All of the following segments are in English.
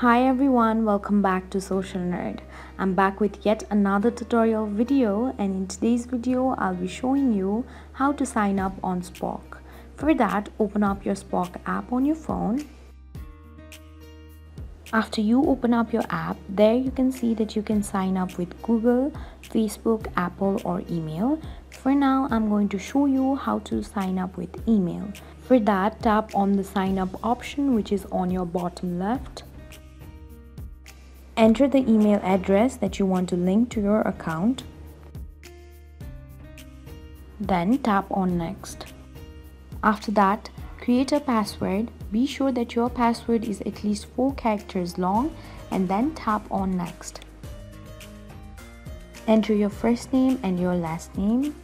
Hi everyone, welcome back to Social Nerd. I'm back with yet another tutorial video and in today's video I'll be showing you how to sign up on Shpock. For that, open up your Shpock app on your phone. After you open up your app, there you can see that you can sign up with Google, Facebook, Apple or email. For now, I'm going to show you how to sign up with email. For that, tap on the sign up option which is on your bottom left. Enter the email address that you want to link to your account. Then tap on next. After that, create a password. Be sure that your password is at least 4 characters long and then tap on next. Enter your first name and your last name.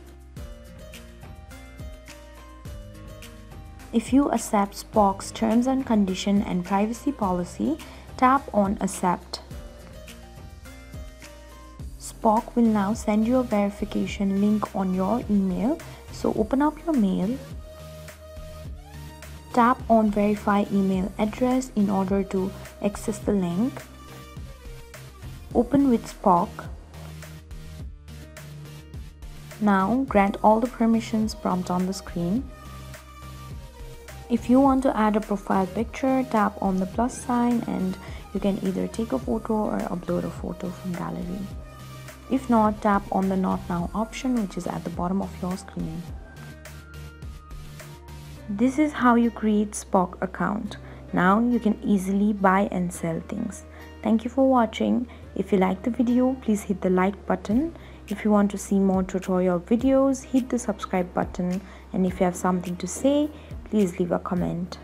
If you accept Shpock's terms and condition and privacy policy, tap on accept. Shpock will now send you a verification link on your email. So open up your mail. Tap on verify email address in order to access the link. Open with Shpock. Now grant all the permissions prompt on the screen. If you want to add a profile picture, tap on the plus sign and you can either take a photo or upload a photo from gallery. If not, tap on the Not Now option which is at the bottom of your screen. This is how you create Shpock account. Now you can easily buy and sell things. Thank you for watching. If you like the video, please hit the like button. If you want to see more tutorial videos, hit the subscribe button. And if you have something to say, please leave a comment.